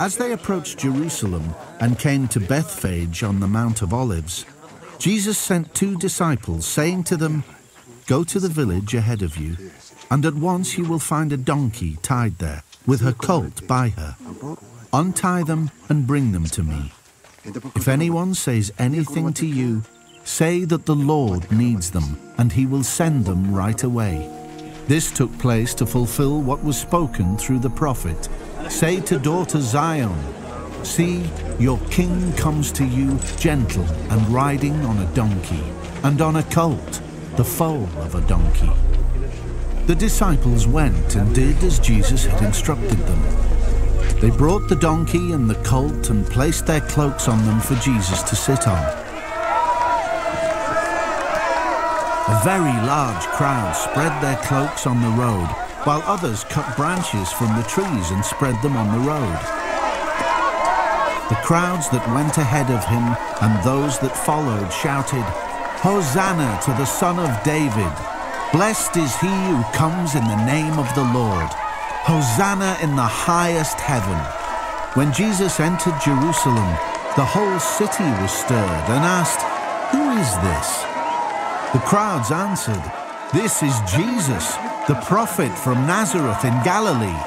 As they approached Jerusalem and came to Bethphage on the Mount of Olives, Jesus sent two disciples, saying to them, Go to the village ahead of you, and at once you will find a donkey tied there, with her colt by her. Untie them and bring them to me. If anyone says anything to you, say that the Lord needs them, and he will send them right away. This took place to fulfill what was spoken through the prophet. Say to daughter Zion, See, your king comes to you gentle and riding on a donkey, and on a colt, the foal of a donkey. The disciples went and did as Jesus had instructed them. They brought the donkey and the colt and placed their cloaks on them for Jesus to sit on. A very large crowd spread their cloaks on the road, while others cut branches from the trees and spread them on the road. The crowds that went ahead of him and those that followed shouted, Hosanna to the Son of David! Blessed is he who comes in the name of the Lord! Hosanna in the highest heaven! When Jesus entered Jerusalem, the whole city was stirred and asked, Who is this? The crowds answered, This is Jesus, the prophet from Nazareth in Galilee.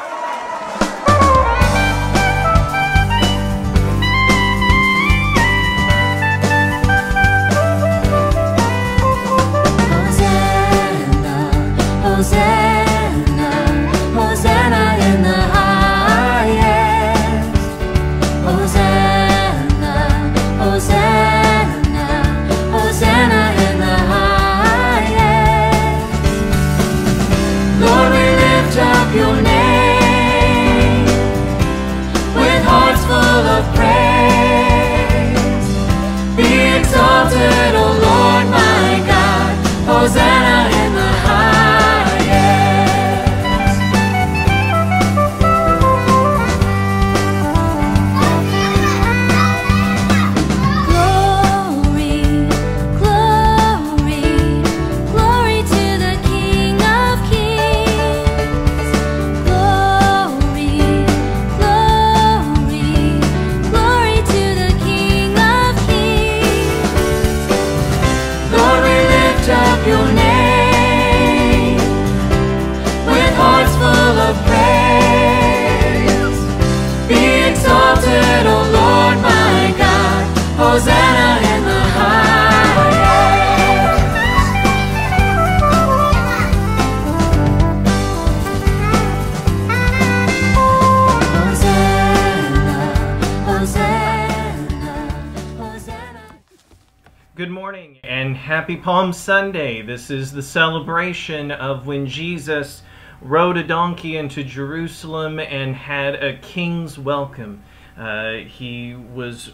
Hosanna, Hosanna, Palm Sunday. This is the celebration of when Jesus rode a donkey into Jerusalem and had a king's welcome. Uh, he was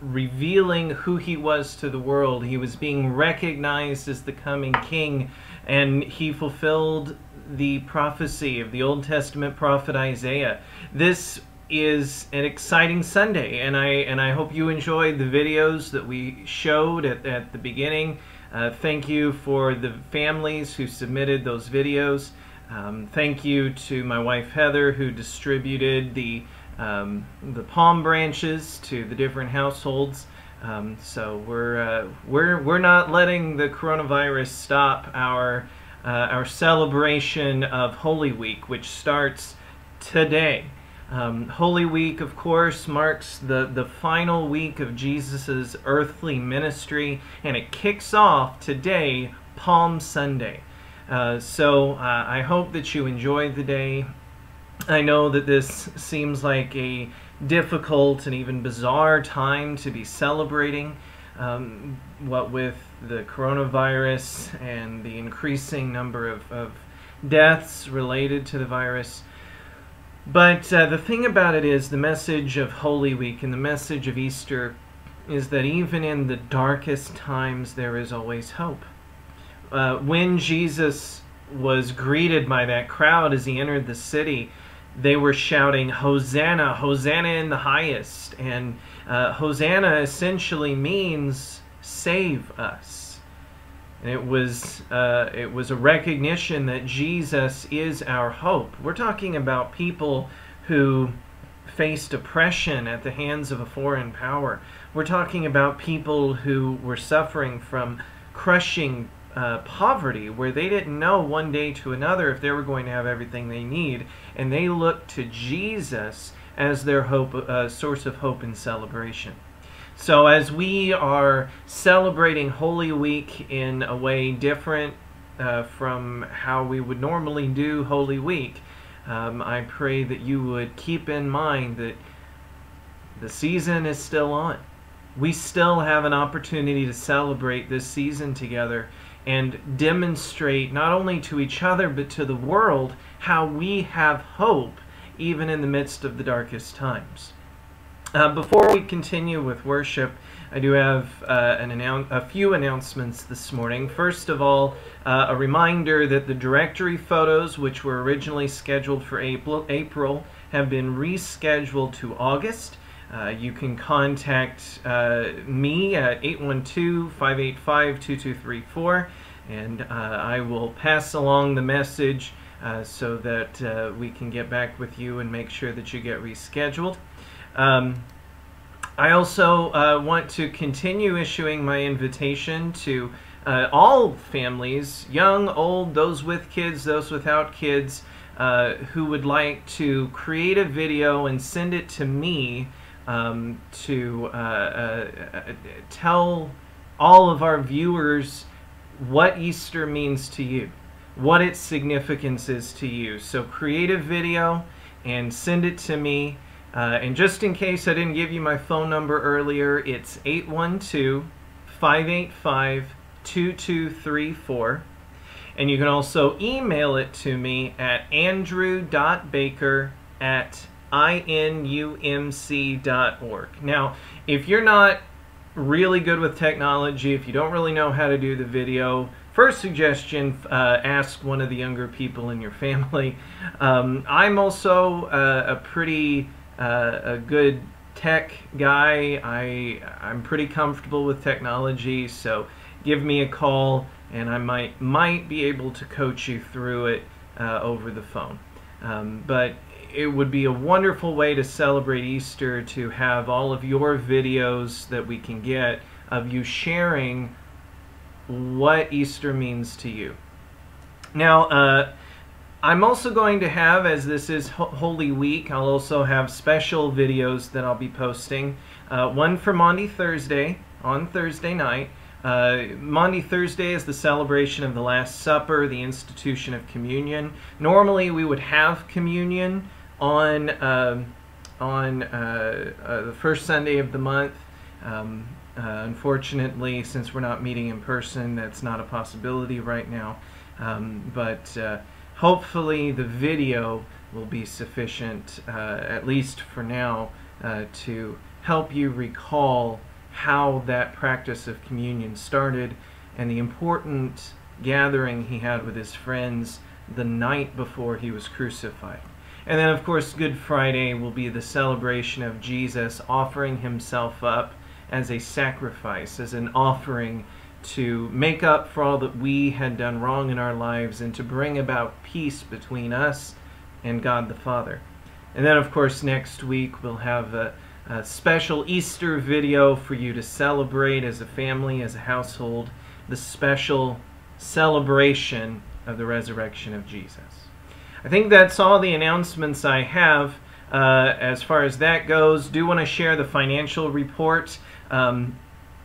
revealing who he was to the world. He was being recognized as the coming king, and he fulfilled the prophecy of the Old Testament prophet Isaiah. This is an exciting Sunday, and I and I hope you enjoyed the videos that we showed at, at the beginning. Uh, thank you for the families who submitted those videos. Um, thank you to my wife Heather who distributed the um, the palm branches to the different households. Um, so we're uh, we're we're not letting the coronavirus stop our uh, our celebration of Holy Week, which starts today. Um, Holy Week, of course, marks the, the final week of Jesus' earthly ministry, and it kicks off today, Palm Sunday. Uh, so uh, I hope that you enjoyed the day. I know that this seems like a difficult and even bizarre time to be celebrating, um, what with the coronavirus and the increasing number of, of deaths related to the virus. But uh, the thing about it is, the message of Holy Week and the message of Easter is that even in the darkest times, there is always hope. Uh, when Jesus was greeted by that crowd as he entered the city, they were shouting, Hosanna, Hosanna in the highest. And uh, Hosanna essentially means save us. And it was, uh, it was a recognition that Jesus is our hope. We're talking about people who faced oppression at the hands of a foreign power. We're talking about people who were suffering from crushing uh, poverty, where they didn't know one day to another if they were going to have everything they need, and they looked to Jesus as their hope, uh, source of hope and celebration. So, as we are celebrating Holy Week in a way different uh, from how we would normally do Holy Week, um, I pray that you would keep in mind that the season is still on. We still have an opportunity to celebrate this season together and demonstrate not only to each other but to the world how we have hope even in the midst of the darkest times. Uh, before we continue with worship, I do have uh, an annou- a few announcements this morning. First of all, uh, a reminder that the directory photos, which were originally scheduled for April, April have been rescheduled to August. Uh, you can contact uh, me at 812-585-2234 and uh, I will pass along the message so that we can get back with you and make sure that you get rescheduled. Um, I also uh, want to continue issuing my invitation to uh, all families, young, old, those with kids, those without kids, uh, who would like to create a video and send it to me um, to uh, uh, tell all of our viewers what Easter means to you, what its significance is to you. So create a video and send it to me. Uh, and just in case I didn't give you my phone number earlier, it's 812 585 2234. And you can also email it to me at andrew.baker at inumc.org. Now, if you're not really good with technology, if you don't really know how to do the video, first suggestion uh, ask one of the younger people in your family. Um, I'm also uh, a pretty uh, a good tech guy. I I'm pretty comfortable with technology, so give me a call and I might might be able to coach you through it uh, over the phone. Um, but it would be a wonderful way to celebrate Easter to have all of your videos that we can get of you sharing what Easter means to you. Now, uh, I'm also going to have, as this is Holy Week, I'll also have special videos that I'll be posting. Uh, one for Maundy Thursday, on Thursday night. Uh, Maundy Thursday is the celebration of the Last Supper, the institution of communion. Normally we would have communion on um, on uh, uh, the first Sunday of the month. Um, uh, unfortunately, since we're not meeting in person, that's not a possibility right now. Um, but uh, hopefully, the video will be sufficient, uh, at least for now, uh, to help you recall how that practice of communion started and the important gathering he had with his friends the night before he was crucified. And then, of course, Good Friday will be the celebration of Jesus offering himself up as a sacrifice, as an offering to make up for all that we had done wrong in our lives and to bring about peace between us and God the Father. And then, of course, next week we'll have a, a special Easter video for you to celebrate as a family, as a household, the special celebration of the resurrection of Jesus. I think that's all the announcements I have uh, as far as that goes. Do want to share the financial report. Um,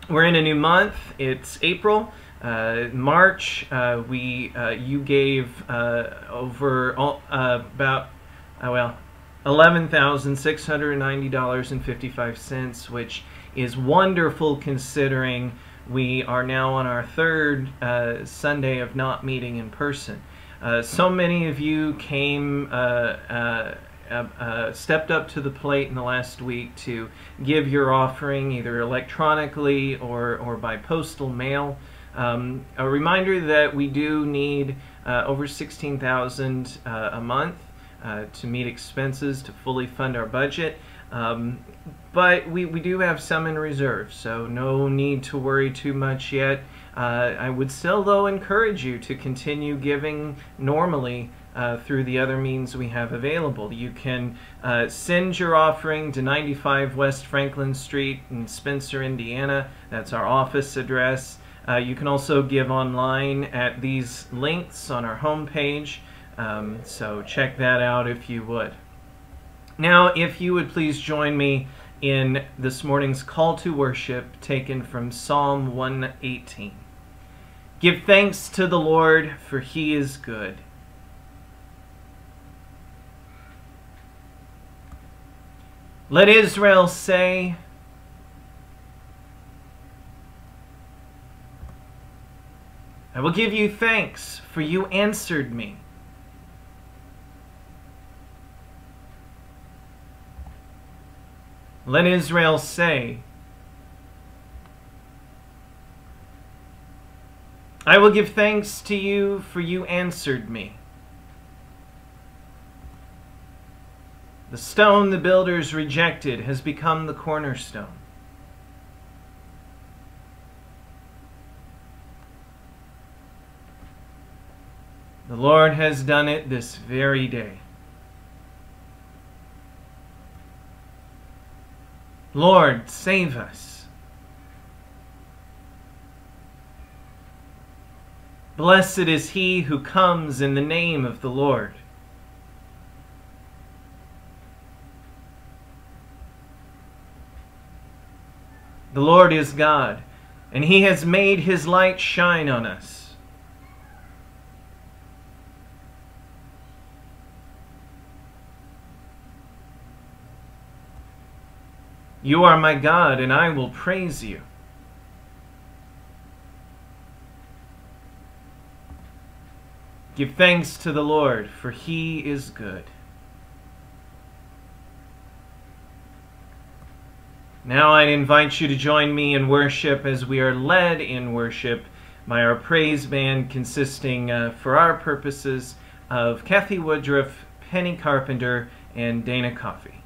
we're in a new month. It's April. Uh, March, uh, we uh, you gave uh, over uh, about well eleven thousand six hundred ninety dollars and fifty five cents, which is wonderful considering we are now on our third Sunday of not meeting in person. Uh, so many of you came, uh, uh, uh, stepped up to the plate in the last week to give your offering either electronically or, or by postal mail. Um, a reminder that we do need uh, over 16,000 a month to meet expenses to fully fund our budget. Um, but we, we do have some in reserve, so no need to worry too much yet. Uh, I would still, though, encourage you to continue giving normally uh, through the other means we have available. You can uh, send your offering to 95 West Franklin Street in Spencer, Indiana. That's our office address. Uh, you can also give online at these links on our homepage. Um, so check that out if you would. Now, if you would please join me in this morning's call to worship taken from Psalm 118. Give thanks to the Lord, for he is good. Let Israel say, I will give you thanks, for you answered me. Let Israel say, I will give thanks to you, for you answered me. The stone the builders rejected has become the cornerstone. The Lord has done it this very day. Lord, save us. Blessed is he who comes in the name of the Lord. The Lord is God, and he has made his light shine on us. You are my God, and I will praise you. Give thanks to the Lord, for he is good. Now I'd invite you to join me in worship as we are led in worship by our praise band consisting, uh, for our purposes, of Kathy Woodruff, Penny Carpenter, and Dana Coffey.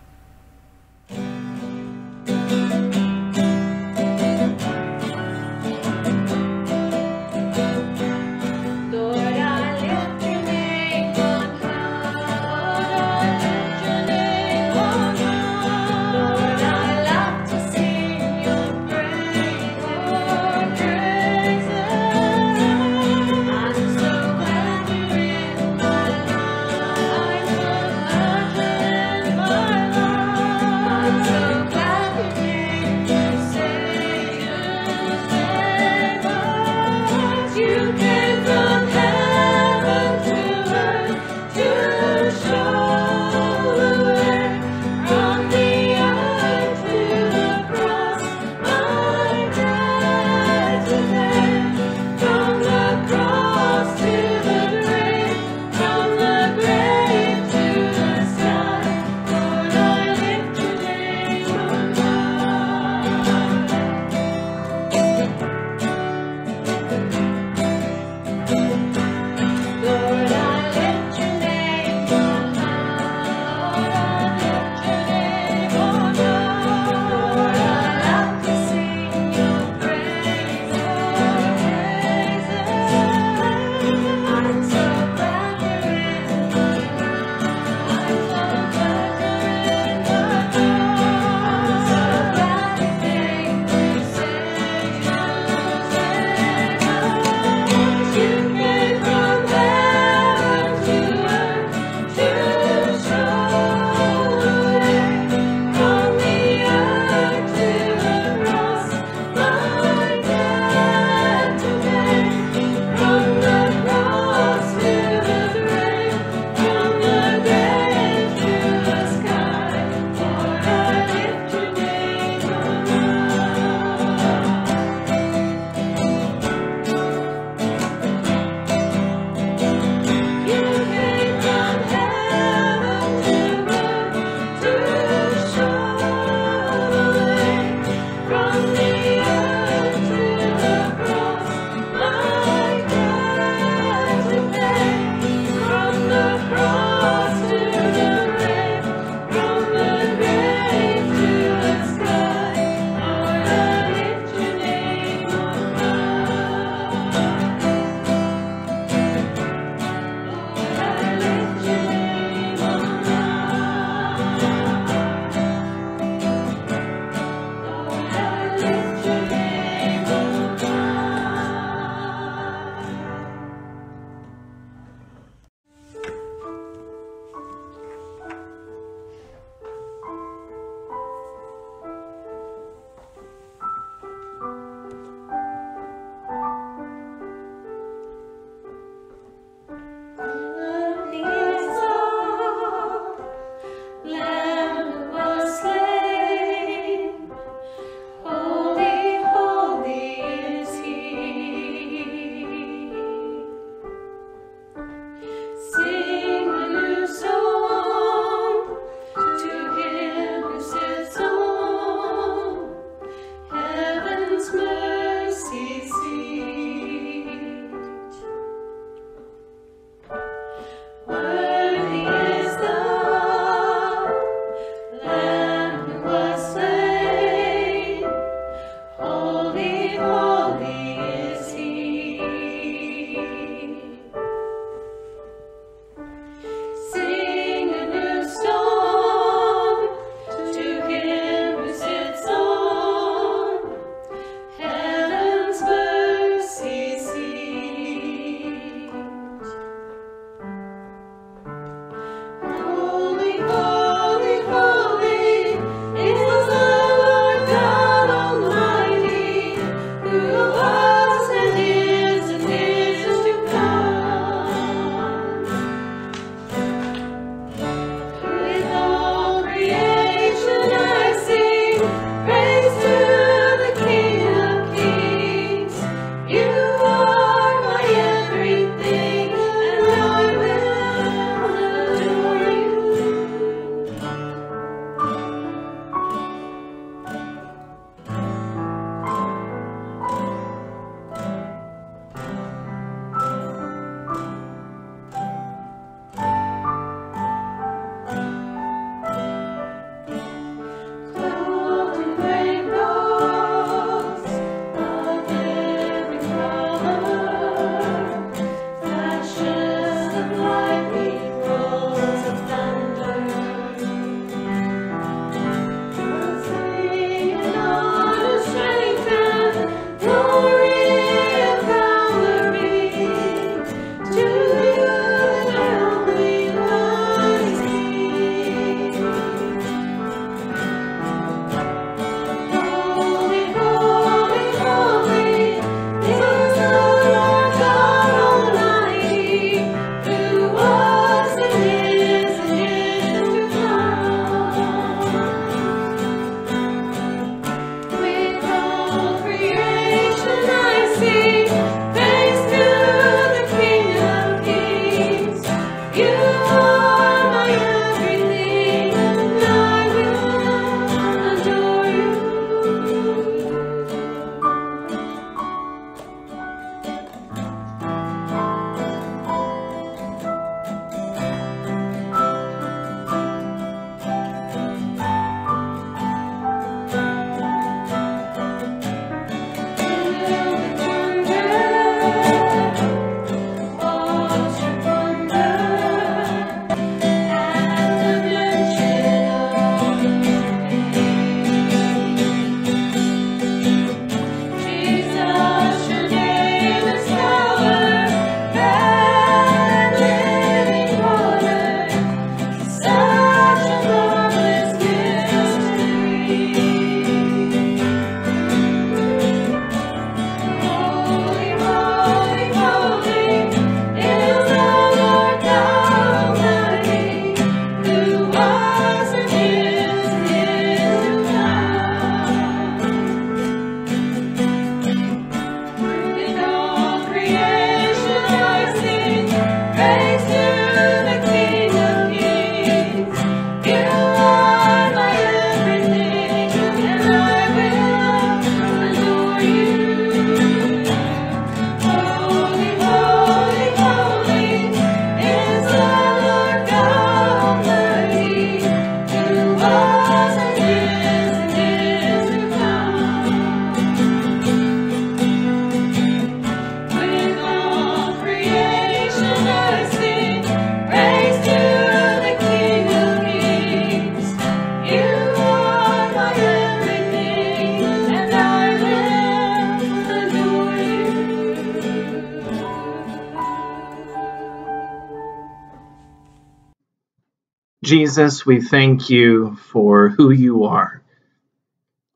Jesus, we thank you for who you are.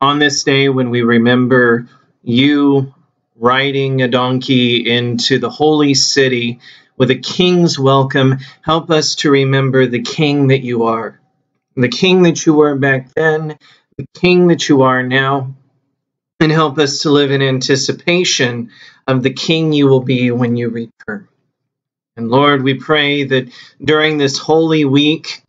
On this day, when we remember you riding a donkey into the holy city with a king's welcome, help us to remember the king that you are, the king that you were back then, the king that you are now, and help us to live in anticipation of the king you will be when you return. And Lord, we pray that during this holy week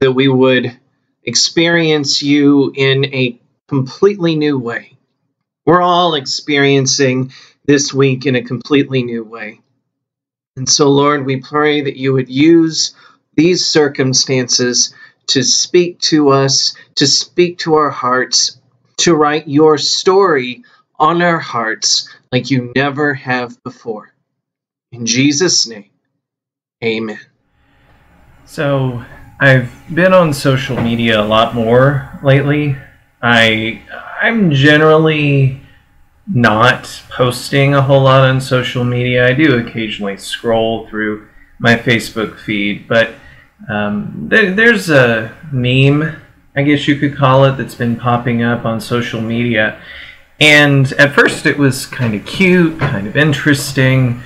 that we would experience you in a completely new way. We're all experiencing this week in a completely new way. And so, Lord, we pray that you would use these circumstances to speak to us, to speak to our hearts, to write your story on our hearts like you never have before. In Jesus' name, amen. So, I've been on social media a lot more lately. I I'm generally not posting a whole lot on social media. I do occasionally scroll through my Facebook feed, but um, there, there's a meme, I guess you could call it, that's been popping up on social media. And at first it was kind of cute, kind of interesting,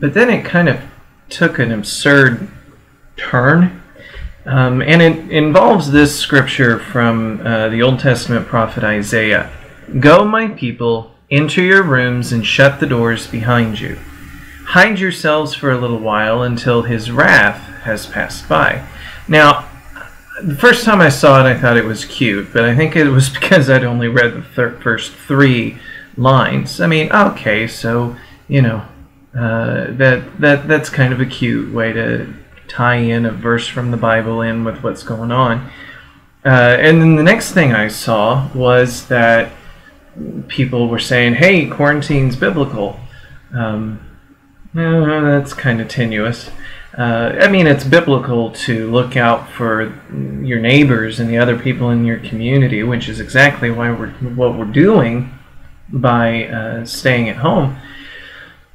but then it kind of took an absurd turn. Um, and it involves this scripture from uh, the Old Testament prophet Isaiah Go, my people, into your rooms and shut the doors behind you. Hide yourselves for a little while until his wrath has passed by. Now, the first time I saw it, I thought it was cute, but I think it was because I'd only read the thir- first three lines. I mean, okay, so you know, uh, that that that's kind of a cute way to tie in a verse from the Bible in with what's going on. Uh, and then the next thing I saw was that people were saying, "Hey, quarantine's biblical." Um, that's kind of tenuous. Uh, I mean, it's biblical to look out for your neighbors and the other people in your community, which is exactly why we're what we're doing by uh, staying at home.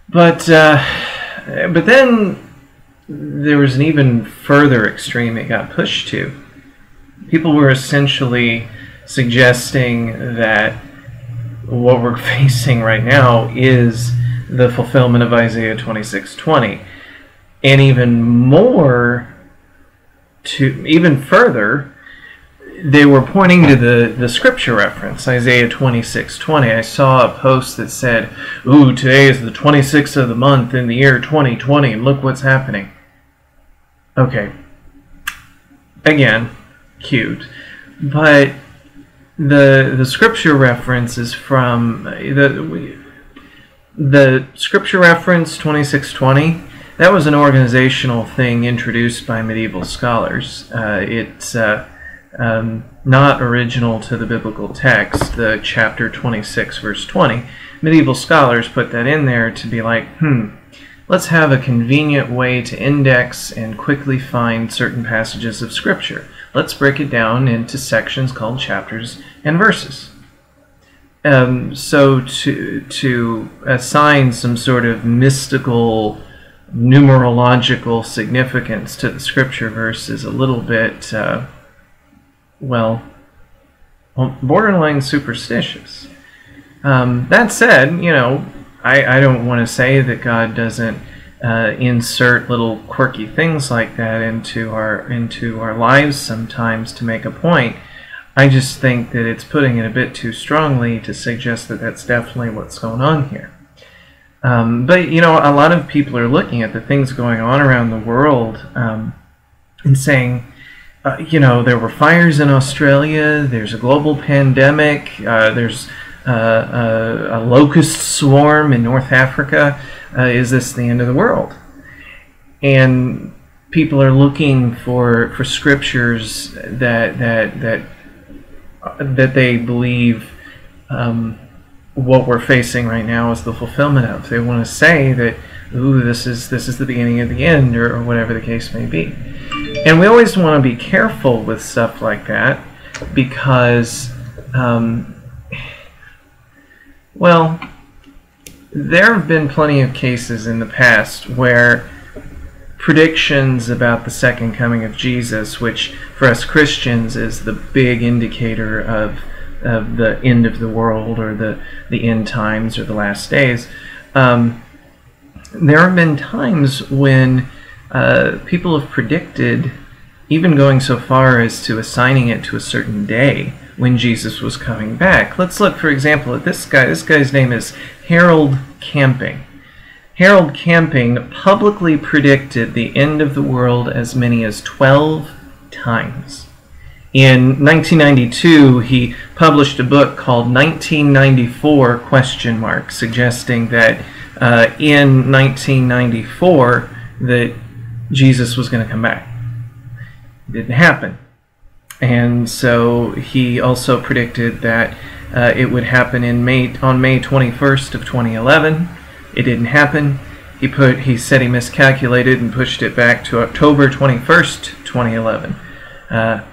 But uh, but then there was an even further extreme it got pushed to. People were essentially suggesting that what we're facing right now is the fulfillment of Isaiah 26:20 and even more to even further they were pointing to the, the scripture reference isaiah 26 20 i saw a post that said ooh today is the 26th of the month in the year 2020 and look what's happening okay again cute but the the scripture reference is from the the scripture reference 2620 that was an organizational thing introduced by medieval scholars. Uh, it's uh, um, not original to the biblical text, the chapter 26, verse 20. Medieval scholars put that in there to be like, hmm, let's have a convenient way to index and quickly find certain passages of Scripture. Let's break it down into sections called chapters and verses. Um, so to to assign some sort of mystical numerological significance to the scripture verse is a little bit, uh, well, borderline superstitious. Um, that said, you know, I, I don't want to say that God doesn't uh, insert little quirky things like that into our into our lives sometimes to make a point. I just think that it's putting it a bit too strongly to suggest that that's definitely what's going on here. Um, but you know, a lot of people are looking at the things going on around the world um, and saying, uh, you know, there were fires in Australia. There's a global pandemic. Uh, there's a, a, locust swarm in North Africa. Uh, is this the end of the world? And people are looking for for scriptures that that that uh, that they believe. Um, what we're facing right now is the fulfillment of. They want to say that, ooh, this is this is the beginning of the end, or, or whatever the case may be. And we always want to be careful with stuff like that because, um, well, there have been plenty of cases in the past where predictions about the second coming of Jesus, which for us Christians is the big indicator of of the end of the world or the the end times or the last days. Um, there have been times when uh, people have predicted, even going so far as to assigning it to a certain day when Jesus was coming back. Let's look, for example, at this guy. This guy's name is Harold Camping. Harold Camping publicly predicted the end of the world as many as 12 times. In 1992, he published a book called 1994 question mark, suggesting that uh, in 1994 that Jesus was going to come back. It didn't happen. And so he also predicted that uh, it would happen in May on May 21st of 2011. It didn't happen. He put he said he miscalculated and pushed it back to October 21st, 2011. Uh,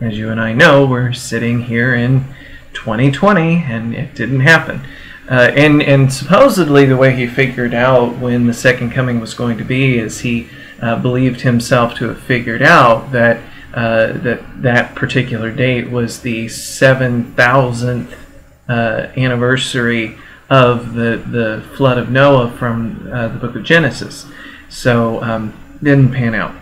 as you and I know, we're sitting here in 2020, and it didn't happen. Uh, and and supposedly the way he figured out when the second coming was going to be is he uh, believed himself to have figured out that uh, that that particular date was the seven thousandth uh, anniversary of the the flood of Noah from uh, the book of Genesis. So um, didn't pan out.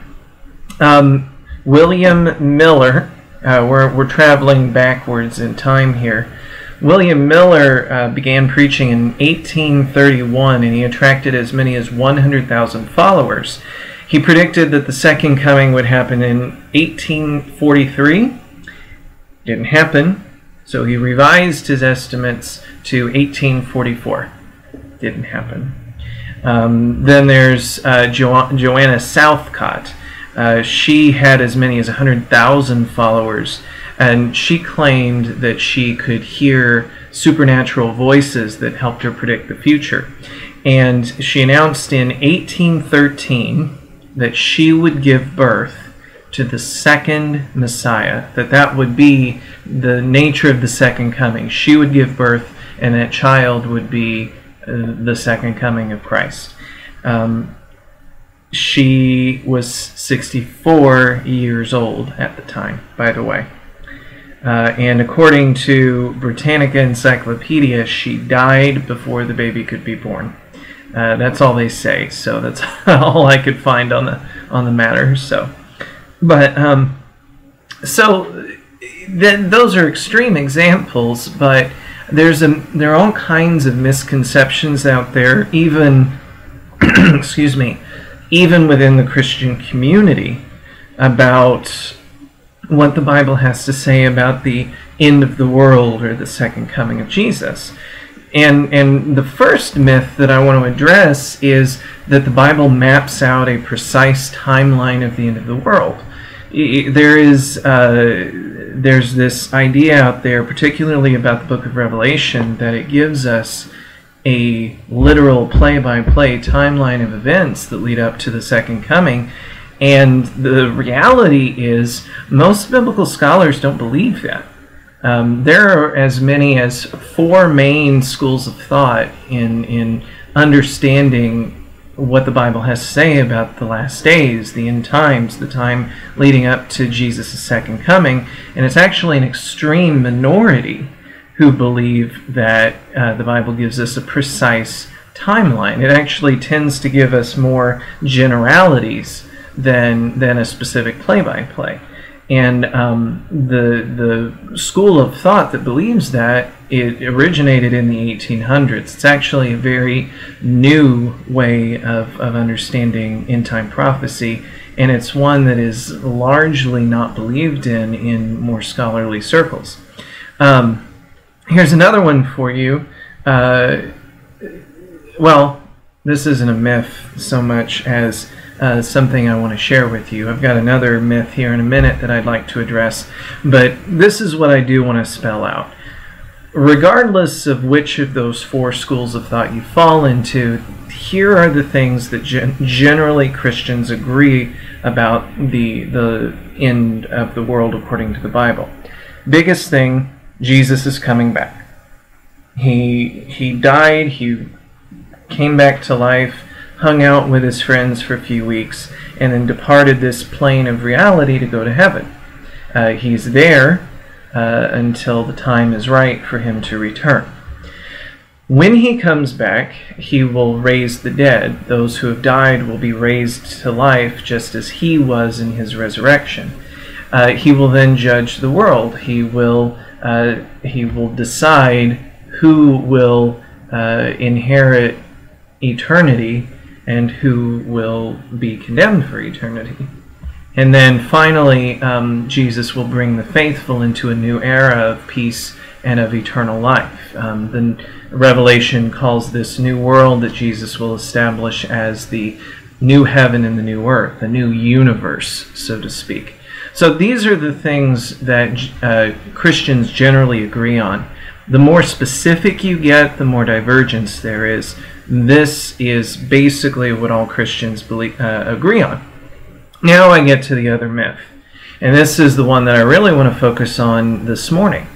Um, William Miller. Uh, we're, we're traveling backwards in time here. William Miller uh, began preaching in 1831 and he attracted as many as 100,000 followers. He predicted that the second coming would happen in 1843. Didn't happen, so he revised his estimates to 1844. Didn't happen. Um, then there's uh, jo- Joanna Southcott. Uh, she had as many as 100,000 followers, and she claimed that she could hear supernatural voices that helped her predict the future. And she announced in 1813 that she would give birth to the second Messiah, that that would be the nature of the second coming. She would give birth, and that child would be uh, the second coming of Christ. Um, she was 64 years old at the time, by the way. Uh, and according to Britannica Encyclopedia, she died before the baby could be born. Uh, that's all they say, so that's all I could find on the on the matter. So, but um, so those are extreme examples, but there's a there are all kinds of misconceptions out there, even excuse me, even within the Christian community about what the Bible has to say about the end of the world or the second coming of Jesus. And and the first myth that I want to address is that the Bible maps out a precise timeline of the end of the world. There is uh, there's this idea out there, particularly about the Book of Revelation, that it gives us a literal play-by-play timeline of events that lead up to the second coming. And the reality is, most biblical scholars don't believe that. Um, there are as many as four main schools of thought in in understanding what the Bible has to say about the last days, the end times, the time leading up to Jesus' second coming, and it's actually an extreme minority who believe that uh, the Bible gives us a precise timeline. It actually tends to give us more generalities than than a specific play-by-play. And um, the the school of thought that believes that it originated in the 1800s. It's actually a very new way of, of understanding end time prophecy, and it's one that is largely not believed in in more scholarly circles. Um, here's another one for you. Uh, well, this isn't a myth so much as uh, something I want to share with you. I've got another myth here in a minute that I'd like to address, but this is what I do want to spell out. Regardless of which of those four schools of thought you fall into, here are the things that gen- generally Christians agree about the the end of the world according to the Bible. Biggest thing, Jesus is coming back. He he died, he came back to life hung out with his friends for a few weeks, and then departed this plane of reality to go to heaven. Uh, he's there uh, until the time is right for him to return. When he comes back, he will raise the dead. Those who have died will be raised to life just as he was in his resurrection. Uh, he will then judge the world. He will uh, he will decide who will uh, inherit eternity and who will be condemned for eternity. And then finally, um, Jesus will bring the faithful into a new era of peace and of eternal life. Um, the Revelation calls this new world that Jesus will establish as the new heaven and the new earth, a new universe, so to speak. So these are the things that uh, Christians generally agree on. The more specific you get, the more divergence there is. This is basically what all Christians believe, uh, agree on. Now I get to the other myth. And this is the one that I really want to focus on this morning.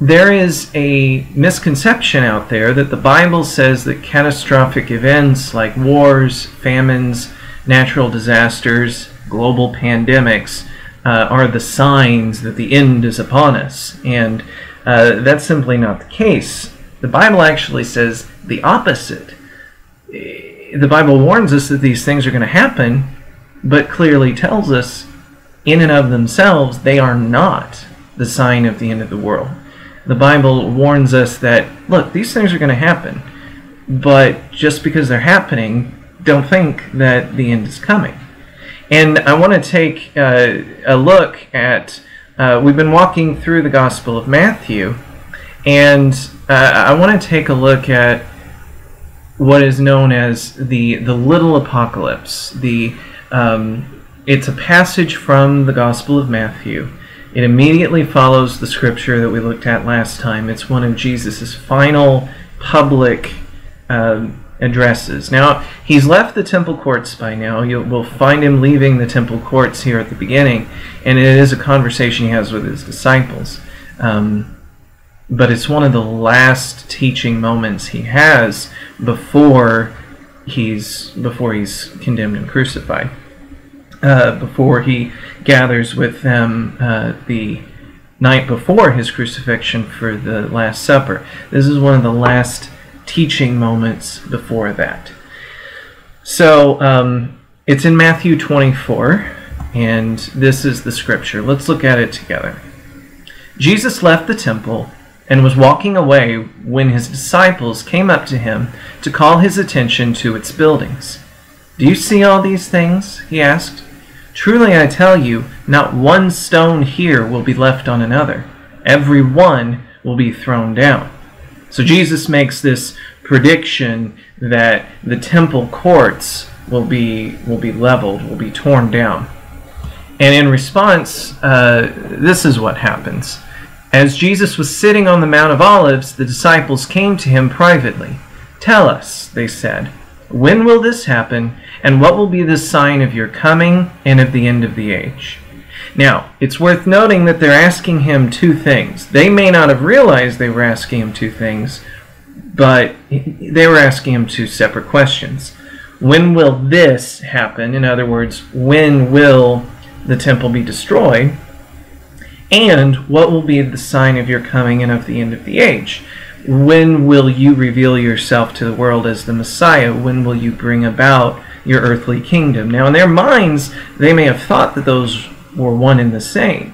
There is a misconception out there that the Bible says that catastrophic events like wars, famines, natural disasters, global pandemics uh, are the signs that the end is upon us. And uh, that's simply not the case. The Bible actually says the opposite. The Bible warns us that these things are going to happen, but clearly tells us in and of themselves they are not the sign of the end of the world. The Bible warns us that, look, these things are going to happen, but just because they're happening, don't think that the end is coming. And I want to take uh, a look at, uh, we've been walking through the Gospel of Matthew, and uh, I want to take a look at what is known as the, the little apocalypse. The, um, it's a passage from the Gospel of Matthew. It immediately follows the scripture that we looked at last time. It's one of Jesus' final public um, addresses. Now, he's left the temple courts by now. You'll, we'll find him leaving the temple courts here at the beginning, and it is a conversation he has with his disciples. Um, but it's one of the last teaching moments he has before he's before he's condemned and crucified. Uh, before he gathers with them uh, the night before his crucifixion for the Last Supper. This is one of the last teaching moments before that. So um, it's in Matthew 24, and this is the scripture. Let's look at it together. Jesus left the temple and was walking away when his disciples came up to him to call his attention to its buildings. Do you see all these things? he asked. Truly I tell you, not one stone here will be left on another. Every one will be thrown down. So Jesus makes this prediction that the temple courts will be will be leveled, will be torn down. And in response, uh, this is what happens. As Jesus was sitting on the Mount of Olives, the disciples came to him privately. Tell us, they said, when will this happen, and what will be the sign of your coming and of the end of the age? Now, it's worth noting that they're asking him two things. They may not have realized they were asking him two things, but they were asking him two separate questions. When will this happen? In other words, when will the temple be destroyed? And what will be the sign of your coming and of the end of the age? When will you reveal yourself to the world as the Messiah? When will you bring about your earthly kingdom? Now, in their minds, they may have thought that those were one and the same.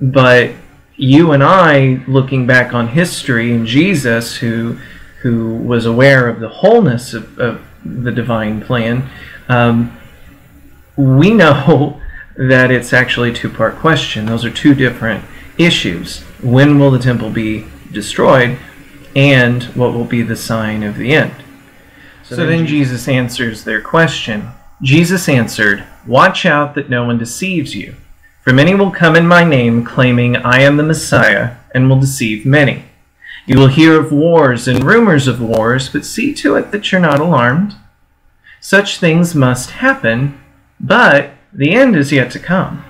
But you and I, looking back on history and Jesus, who who was aware of the wholeness of, of the divine plan, um, we know that it's actually a two-part question. Those are two different issues. When will the temple be destroyed, and what will be the sign of the end? So, so then Jesus answers their question. Jesus answered, Watch out that no one deceives you. For many will come in my name, claiming, I am the Messiah, and will deceive many. You will hear of wars and rumors of wars, but see to it that you're not alarmed. Such things must happen, but the end is yet to come.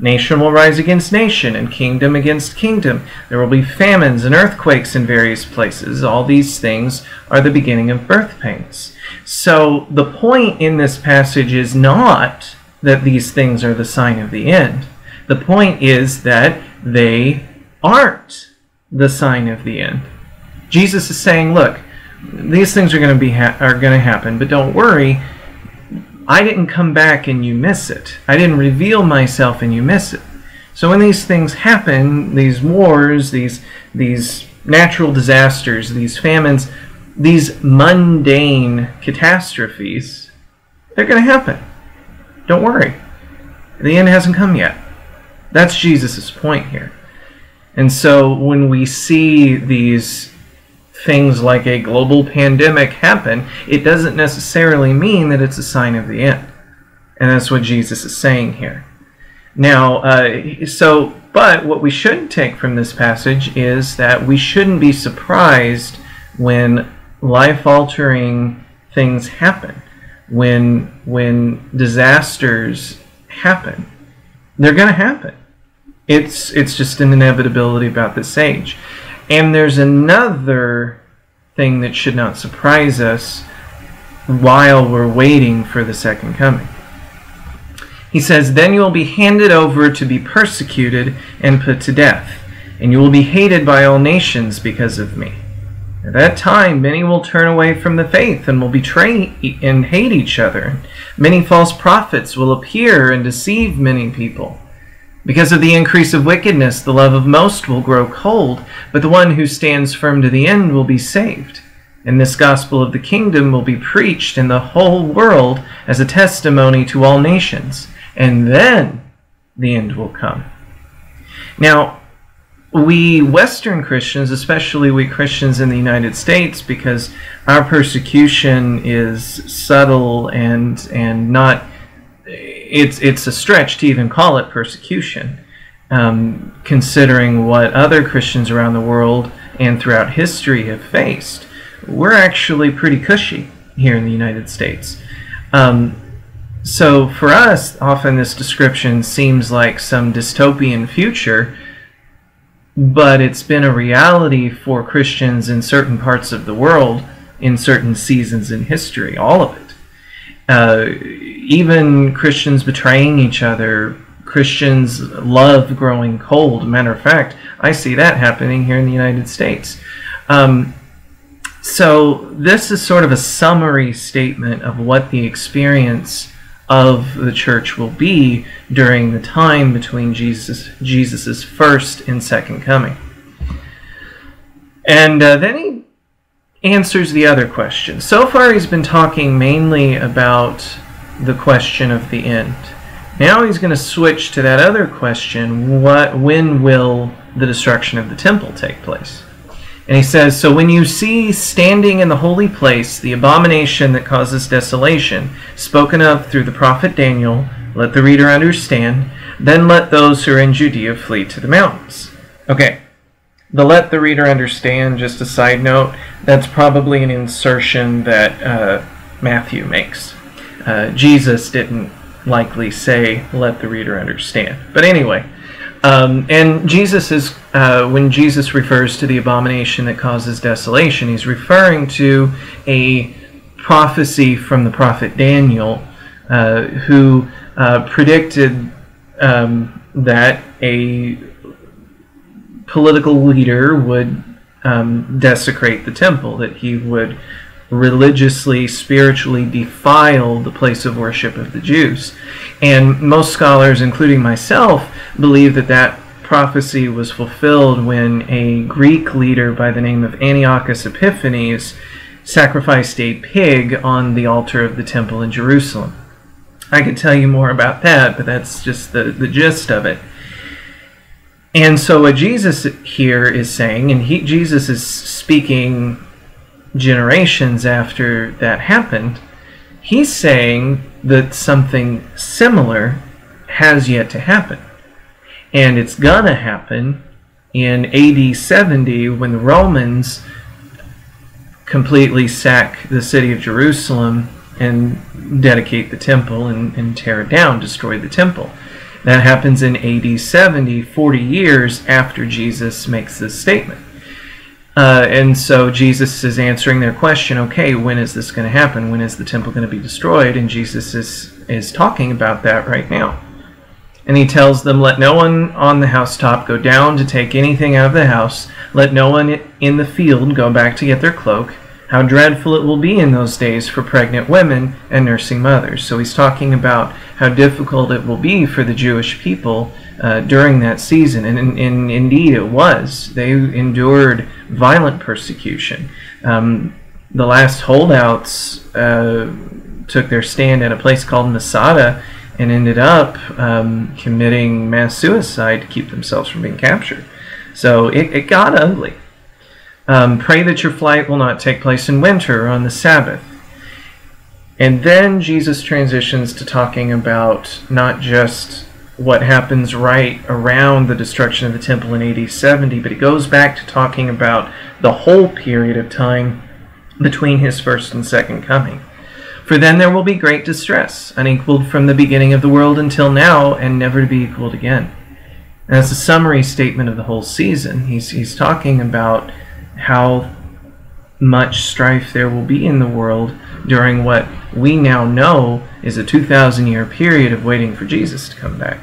Nation will rise against nation, and kingdom against kingdom. There will be famines and earthquakes in various places. All these things are the beginning of birth pains. So the point in this passage is not that these things are the sign of the end. The point is that they aren't the sign of the end. Jesus is saying, look, these things are going to be are going to happen, but don't worry. I didn't come back and you miss it. I didn't reveal myself and you miss it. So when these things happen, these wars, these these natural disasters, these famines, these mundane catastrophes, they're going to happen. Don't worry. The end hasn't come yet. That's Jesus' point here. And so when we see these things like a global pandemic happen, it doesn't necessarily mean that it's a sign of the end. And that's what Jesus is saying here. Now, uh, so, but what we shouldn't take from this passage is that we shouldn't be surprised when life altering things happen, when, when disasters happen. They're going to happen. It's, it's just an inevitability about this age. And there's another thing that should not surprise us while we're waiting for the second coming. He says, Then you will be handed over to be persecuted and put to death, and you will be hated by all nations because of me. At that time, many will turn away from the faith and will betray and hate each other. Many false prophets will appear and deceive many people. Because of the increase of wickedness, the love of most will grow cold, but the one who stands firm to the end will be saved. And this gospel of the kingdom will be preached in the whole world as a testimony to all nations, and then the end will come. Now, we Western Christians, especially we Christians in the United States, because our persecution is subtle and and not it's it's a stretch to even call it persecution, um, considering what other Christians around the world and throughout history have faced. We're actually pretty cushy here in the United States. Um, so for us, often this description seems like some dystopian future, but it's been a reality for Christians in certain parts of the world in certain seasons in history, all of it. Uh, even Christians betraying each other, Christians' love growing cold. Matter of fact, I see that happening here in the United States. Um, so, this is sort of a summary statement of what the experience of the church will be during the time between Jesus Jesus's first and second coming. And uh, then he answers the other question. So far, he's been talking mainly about the question of the end. Now he's going to switch to that other question what, when will the destruction of the temple take place? And he says, So when you see standing in the holy place the abomination that causes desolation, spoken of through the prophet Daniel, let the reader understand, then let those who are in Judea flee to the mountains. Okay, the let the reader understand, just a side note, that's probably an insertion that uh, Matthew makes. Uh, Jesus didn't likely say, let the reader understand. But anyway, um, and Jesus is, uh, when Jesus refers to the abomination that causes desolation, he's referring to a prophecy from the prophet Daniel, uh, who uh, predicted um, that a political leader would um, desecrate the temple, that he would religiously, spiritually defile the place of worship of the Jews. And most scholars, including myself, believe that that prophecy was fulfilled when a Greek leader by the name of Antiochus Epiphanes sacrificed a pig on the altar of the temple in Jerusalem. I could tell you more about that, but that's just the, the gist of it. And so what Jesus here is saying, and he, Jesus is speaking generations after that happened, he's saying that something similar has yet to happen. And it's gonna happen in AD 70 when the Romans completely sack the city of Jerusalem and dedicate the temple and, and tear it down, destroy the temple. That happens in AD 70, 40 years after Jesus makes this statement. Uh, and so Jesus is answering their question okay, when is this going to happen? When is the temple going to be destroyed? And Jesus is, is talking about that right now. And he tells them, Let no one on the housetop go down to take anything out of the house. Let no one in the field go back to get their cloak. How dreadful it will be in those days for pregnant women and nursing mothers. So he's talking about how difficult it will be for the Jewish people uh, during that season. And, and, and, indeed it was. They endured violent persecution. Um, the last holdouts uh, took their stand at a place called Masada and ended up um, committing mass suicide to keep themselves from being captured. So it, it got ugly. Um, pray that your flight will not take place in winter on the Sabbath. And then Jesus transitions to talking about not just what happens right around the destruction of the temple in AD 70, but it goes back to talking about the whole period of time between his first and second coming. For then there will be great distress, unequaled from the beginning of the world until now, and never to be equaled again. And that's a summary statement of the whole season. He's, he's talking about how much strife there will be in the world during what we now know is a 2,000 year period of waiting for Jesus to come back.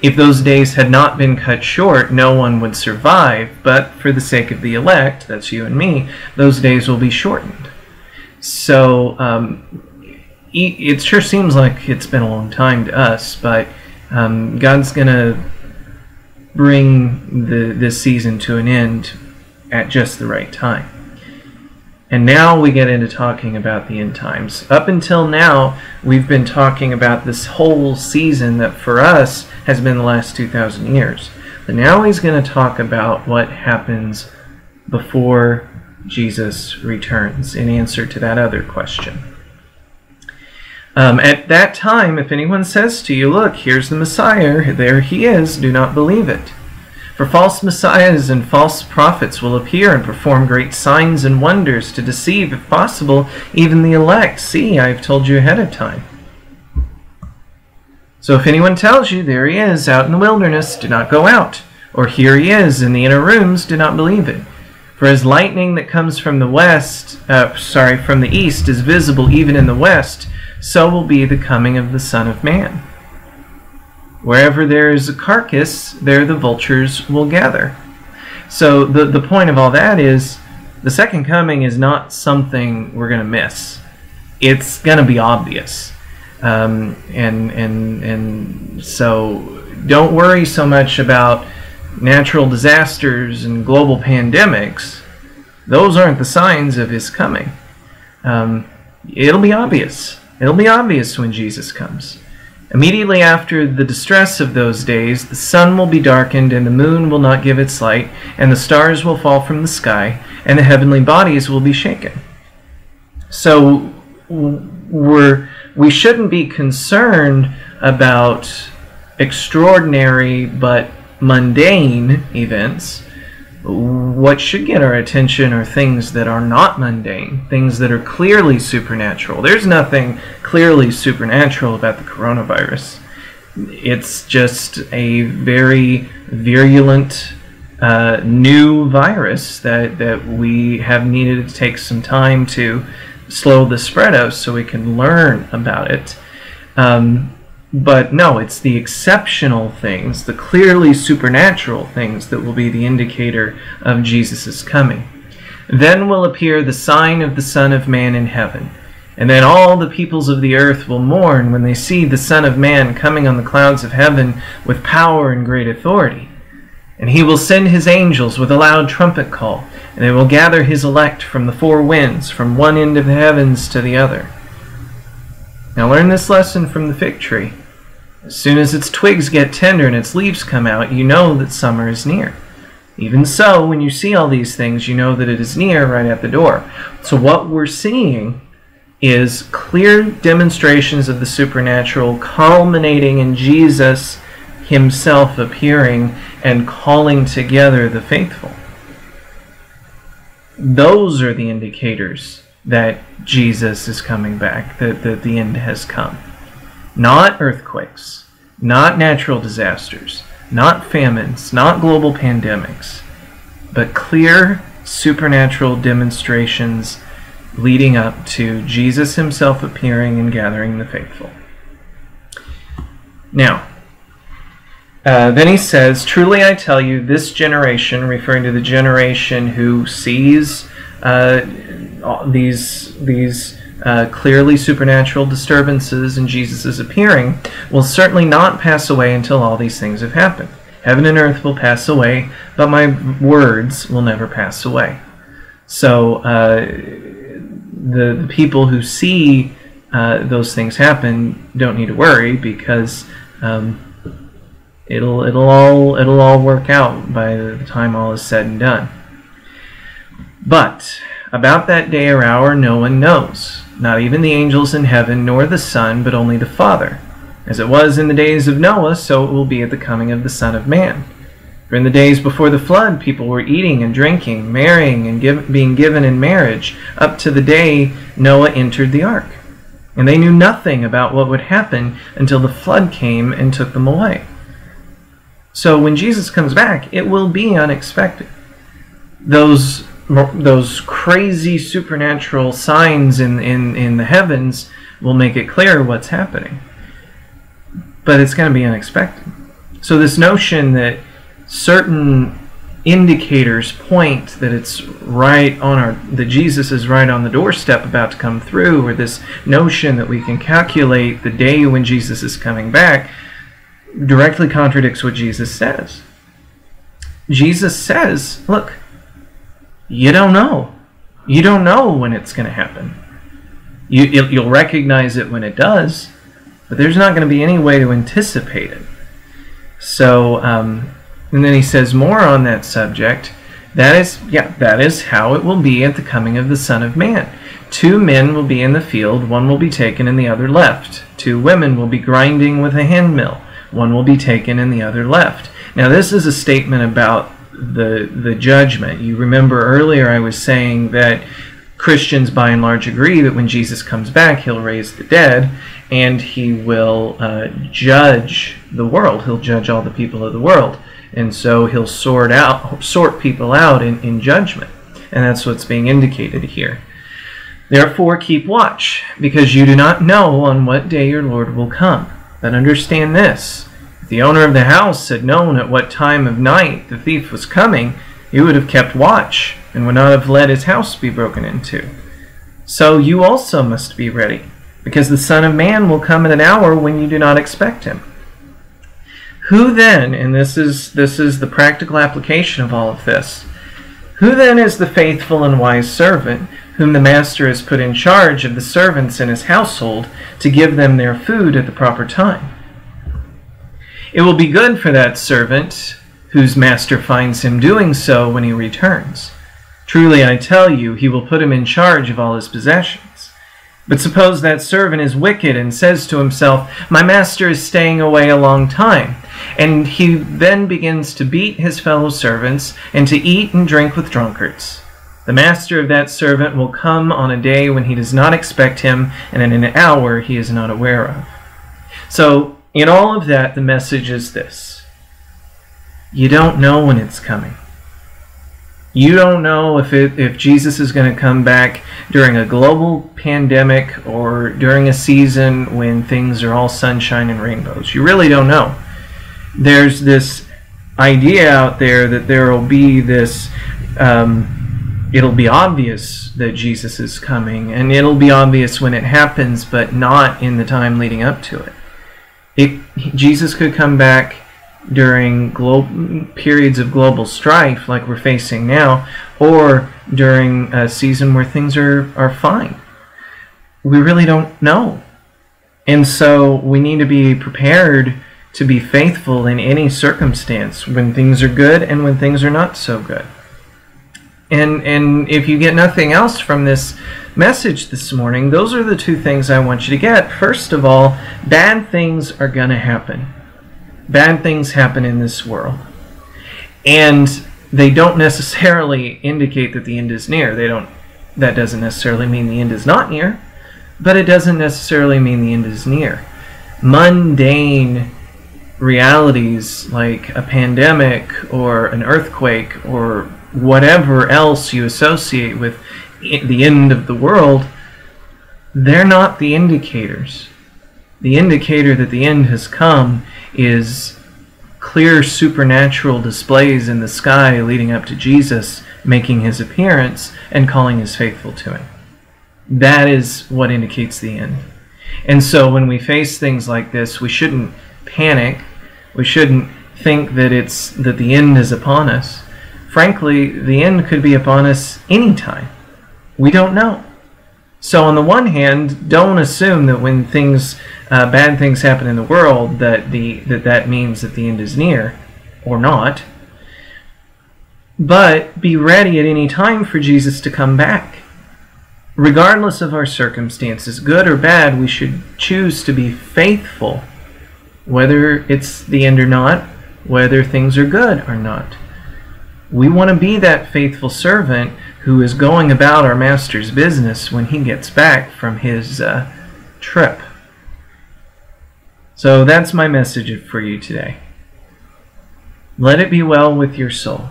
If those days had not been cut short, no one would survive, but for the sake of the elect, that's you and me, those days will be shortened. So um, it sure seems like it's been a long time to us, but um, God's going to bring the, this season to an end at just the right time. And now we get into talking about the end times. Up until now, we've been talking about this whole season that for us has been the last 2,000 years. But now he's going to talk about what happens before Jesus returns in answer to that other question. Um, at that time, if anyone says to you, Look, here's the Messiah, there he is, do not believe it. For false messiahs and false prophets will appear and perform great signs and wonders to deceive, if possible, even the elect. See, I have told you ahead of time. So if anyone tells you, There he is, out in the wilderness, do not go out. Or here he is, in the inner rooms, do not believe it. For as lightning that comes from the west, uh, sorry, from the east is visible even in the west, so will be the coming of the Son of Man. Wherever there is a carcass, there the vultures will gather. So the, the point of all that is the second coming is not something we're going to miss. It's going to be obvious. Um, and, and, and so don't worry so much about natural disasters and global pandemics. Those aren't the signs of his coming. Um, it'll be obvious. It'll be obvious when Jesus comes. Immediately after the distress of those days, the sun will be darkened, and the moon will not give its light, and the stars will fall from the sky, and the heavenly bodies will be shaken. So we're, we shouldn't be concerned about extraordinary but mundane events. What should get our attention are things that are not mundane, things that are clearly supernatural. There's nothing clearly supernatural about the coronavirus. It's just a very virulent uh, new virus that, that we have needed to take some time to slow the spread of so we can learn about it. Um, but no, it's the exceptional things, the clearly supernatural things, that will be the indicator of Jesus' coming. Then will appear the sign of the Son of Man in heaven. And then all the peoples of the earth will mourn when they see the Son of Man coming on the clouds of heaven with power and great authority. And he will send his angels with a loud trumpet call, and they will gather his elect from the four winds, from one end of the heavens to the other. Now learn this lesson from the fig tree. As soon as its twigs get tender and its leaves come out, you know that summer is near. Even so, when you see all these things, you know that it is near right at the door. So, what we're seeing is clear demonstrations of the supernatural culminating in Jesus himself appearing and calling together the faithful. Those are the indicators that Jesus is coming back, that, that the end has come not earthquakes, not natural disasters, not famines, not global pandemics, but clear supernatural demonstrations leading up to Jesus himself appearing and gathering the faithful. Now, uh, then he says, Truly I tell you, this generation, referring to the generation who sees uh, these, these uh, clearly supernatural disturbances in Jesus' appearing, will certainly not pass away until all these things have happened. Heaven and earth will pass away, but my words will never pass away. So uh, the, the people who see uh, those things happen don't need to worry because um, it'll it'll all it'll all work out by the time all is said and done. But about that day or hour no one knows, not even the angels in heaven, nor the Son, but only the Father. As it was in the days of Noah, so it will be at the coming of the Son of Man. For in the days before the flood, people were eating and drinking, marrying and give, being given in marriage, up to the day Noah entered the ark. And they knew nothing about what would happen until the flood came and took them away. So when Jesus comes back, it will be unexpected. Those those crazy supernatural signs in, in, in the heavens will make it clear what's happening. But it's going to be unexpected. So this notion that certain indicators point that it's right on our that Jesus is right on the doorstep about to come through or this notion that we can calculate the day when Jesus is coming back directly contradicts what Jesus says. Jesus says, look, you don't know. You don't know when it's going to happen. You, you'll recognize it when it does, but there's not going to be any way to anticipate it. So, um, and then he says more on that subject. That is, yeah, that is how it will be at the coming of the Son of Man. Two men will be in the field, one will be taken and the other left. Two women will be grinding with a handmill, one will be taken and the other left. Now, this is a statement about the the judgment. You remember earlier I was saying that Christians by and large agree that when Jesus comes back, he'll raise the dead and he will uh, judge the world. He'll judge all the people of the world. And so he'll sort out sort people out in, in judgment. And that's what's being indicated here. Therefore keep watch, because you do not know on what day your Lord will come. But understand this if the owner of the house had known at what time of night the thief was coming, he would have kept watch and would not have let his house be broken into. So you also must be ready, because the Son of Man will come at an hour when you do not expect him. Who then, and this is this is the practical application of all of this, who then is the faithful and wise servant whom the master has put in charge of the servants in his household to give them their food at the proper time? It will be good for that servant whose master finds him doing so when he returns. Truly, I tell you, he will put him in charge of all his possessions. But suppose that servant is wicked and says to himself, My master is staying away a long time. And he then begins to beat his fellow servants and to eat and drink with drunkards. The master of that servant will come on a day when he does not expect him and in an hour he is not aware of. So, in all of that, the message is this you don't know when it's coming. You don't know if it, if Jesus is going to come back during a global pandemic or during a season when things are all sunshine and rainbows. You really don't know. There's this idea out there that there will be this. Um, it'll be obvious that Jesus is coming, and it'll be obvious when it happens, but not in the time leading up to it. It Jesus could come back during periods of global strife like we're facing now, or during a season where things are, are fine. We really don't know. And so we need to be prepared to be faithful in any circumstance when things are good and when things are not so good. And and if you get nothing else from this message this morning, those are the two things I want you to get. First of all, bad things are going to happen bad things happen in this world. And they don't necessarily indicate that the end is near. They don't that doesn't necessarily mean the end is not near, but it doesn't necessarily mean the end is near. Mundane realities like a pandemic or an earthquake or whatever else you associate with the end of the world, they're not the indicators. The indicator that the end has come is clear supernatural displays in the sky leading up to Jesus making his appearance and calling his faithful to him. That is what indicates the end. And so when we face things like this, we shouldn't panic. We shouldn't think that it's that the end is upon us. Frankly, the end could be upon us anytime. We don't know. So on the one hand, don't assume that when things uh, bad things happen in the world that the that that means that the end is near or not. But be ready at any time for Jesus to come back. Regardless of our circumstances, good or bad, we should choose to be faithful, whether it's the end or not, whether things are good or not. We want to be that faithful servant who is going about our master's business when he gets back from his uh, trip. So that's my message for you today. Let it be well with your soul.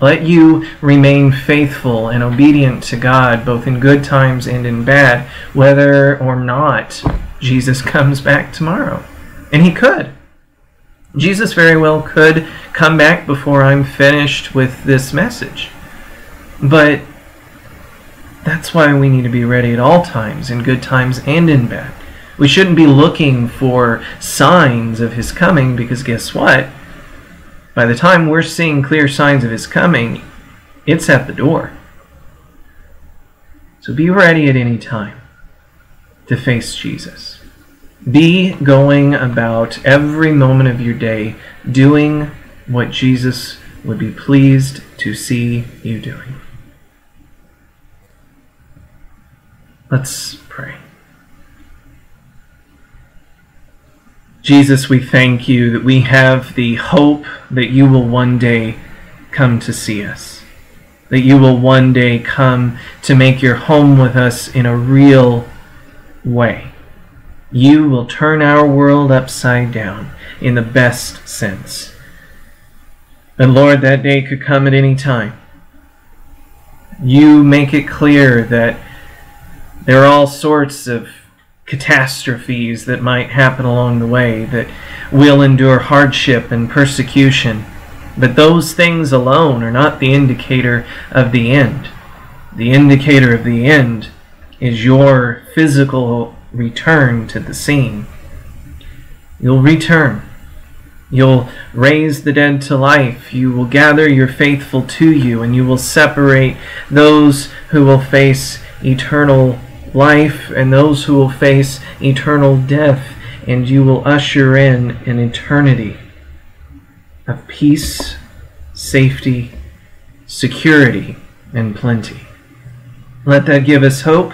Let you remain faithful and obedient to God both in good times and in bad, whether or not Jesus comes back tomorrow. And he could. Jesus very well could come back before I'm finished with this message. But that's why we need to be ready at all times, in good times and in bad. We shouldn't be looking for signs of his coming because guess what? By the time we're seeing clear signs of his coming, it's at the door. So be ready at any time to face Jesus. Be going about every moment of your day doing what Jesus would be pleased to see you doing. Let's pray. Jesus, we thank you that we have the hope that you will one day come to see us, that you will one day come to make your home with us in a real way. You will turn our world upside down in the best sense. And Lord, that day could come at any time. You make it clear that there are all sorts of catastrophes that might happen along the way, that we'll endure hardship and persecution. But those things alone are not the indicator of the end. The indicator of the end is your physical return to the scene. You'll return. You'll raise the dead to life. You will gather your faithful to you, and you will separate those who will face eternal life and those who will face eternal death, and you will usher in an eternity of peace, safety, security, and plenty. Let that give us hope,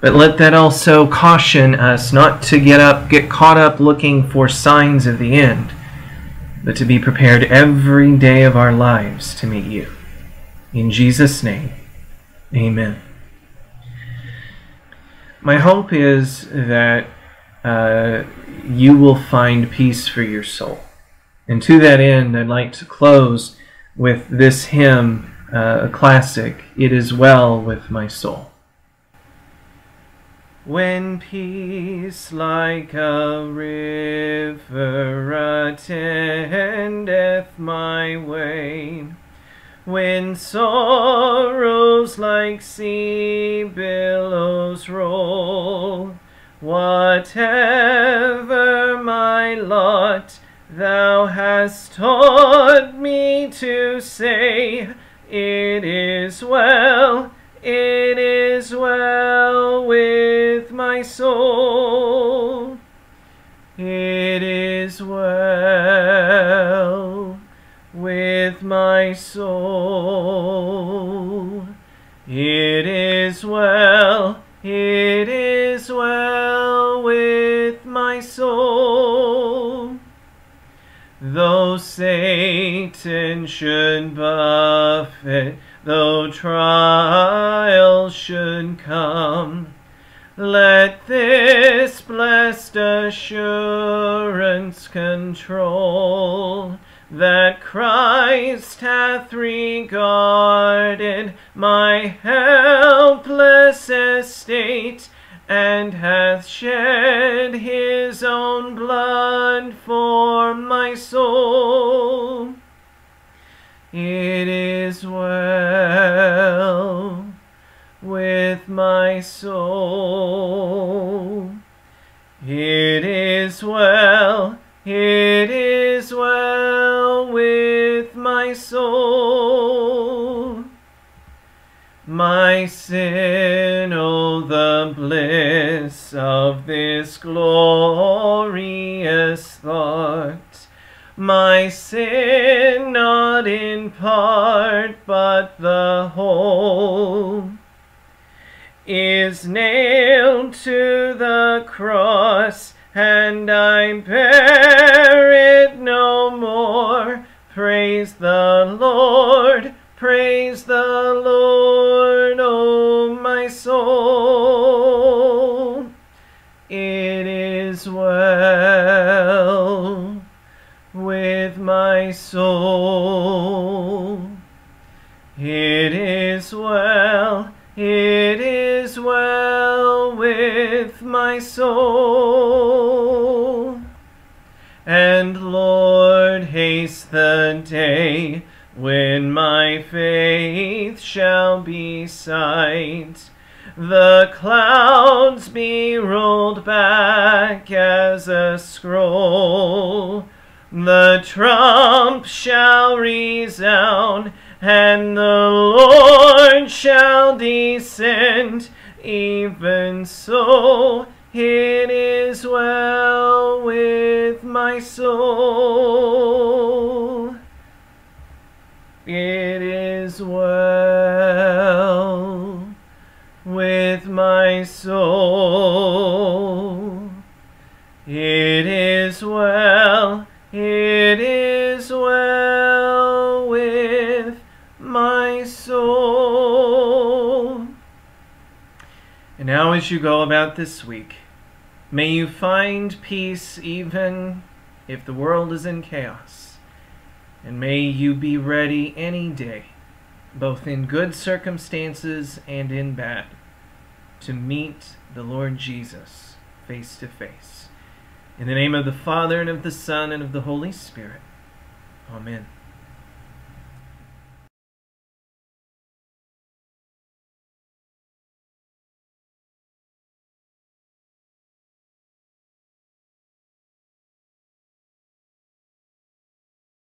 but let that also caution us not to get up, get caught up looking for signs of the end, but to be prepared every day of our lives to meet you. In Jesus' name, amen. My hope is that uh, you will find peace for your soul. And to that end, I'd like to close with this hymn, uh, a classic, It Is Well With My Soul. When peace like a river attendeth my way, when sorrows like sea billows roll, whatever my lot, thou hast taught me to say, It is well, it is well with my soul. It is well with my soul. It is well, it is well with my soul. Though Satan should buffet, though trials should come, Let this blessed assurance control that Christ hath regarded my helpless estate and hath shed his own blood for my soul. It is well my soul. It is well, it is well with my soul. My sin, oh, the bliss of this glorious thought. My sin, not in part, but the whole is nailed to the cross, and I bear it no more. Praise the Lord, about this week, may you find peace even if the world is in chaos. And may you be ready any day, both in good circumstances and in bad, to meet the Lord Jesus face to face. In the name of the Father, and of the Son, and of the Holy Spirit. Amen.